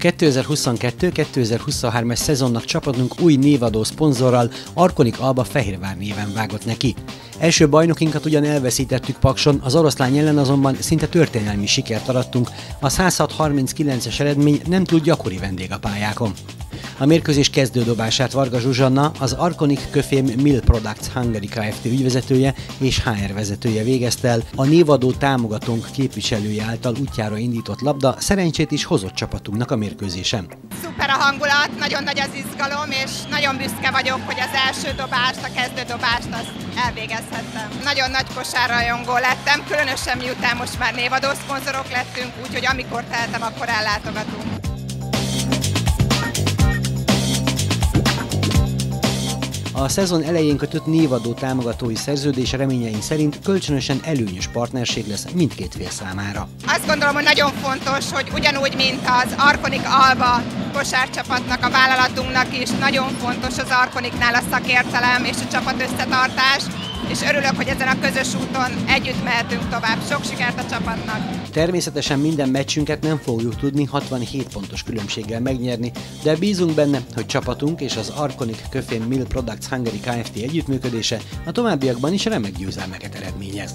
A 2022-2023-es szezonnak csapatunk új névadó szponzorral Arkonik Alba Fehérvár néven vágott neki. Első bajnokinkat ugyan elveszítettük Pakson, az oroszlány ellen azonban szinte történelmi sikert arattunk, a 106-39-es eredmény nem túl gyakori vendég a pályákon. A mérkőzés kezdődobását Varga Zsuzsanna, az Arkonik Köfém Mill Products Hungary Kft. ügyvezetője és HR vezetője végezte el, a névadó támogatónk képviselője által útjára indított labda szerencsét is hozott csapatunknak a mérkőzésen. Szuper a hangulat, nagyon nagy az izgalom, és nagyon büszke vagyok, hogy az első dobást, a kezdődobást azt elvégezhettem. Nagyon nagy kosárrajongó lettem, különösen miután most már névadó szponzorok lettünk, úgyhogy amikor tehetem, akkor ellátogatunk. A szezon elején kötött névadó támogatói szerződés reményeink szerint kölcsönösen előnyös partnerség lesz mindkét fél számára. Azt gondolom, hogy nagyon fontos, hogy ugyanúgy, mint az Arkonik Alba kosárcsapatnak, a vállalatunknak is nagyon fontos az Arkoniknál a szakértelem és a csapat összetartás, és örülök, hogy ezen a közös úton együtt mehetünk tovább. Sok sikert a csapatnak! Természetesen minden meccsünket nem fogjuk tudni 67 pontos különbséggel megnyerni, de bízunk benne, hogy csapatunk és az Arconic Köfén Mill Products Hungary Kft. együttműködése a továbbiakban is remek győzelmeket eredményez.